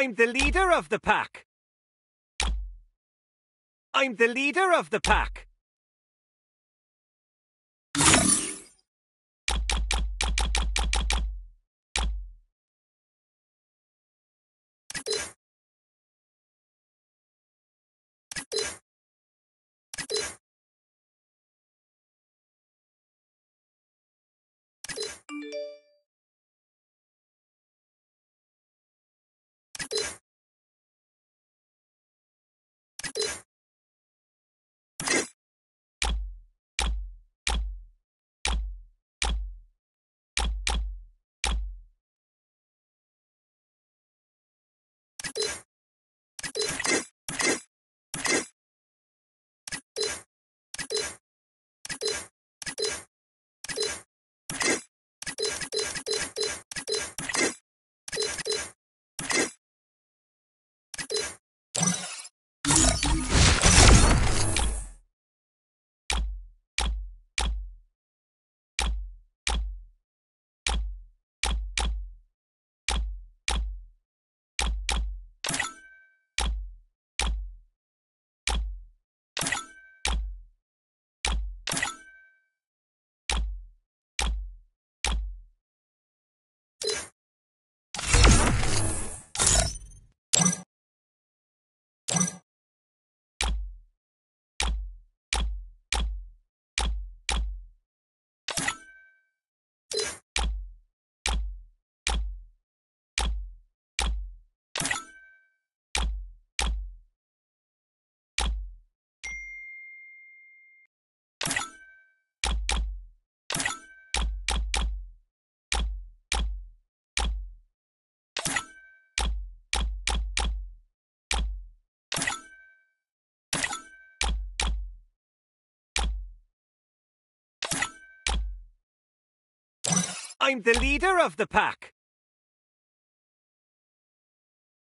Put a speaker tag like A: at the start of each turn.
A: I'm the leader of the pack. I'm the leader of the pack. I'm the leader of the pack.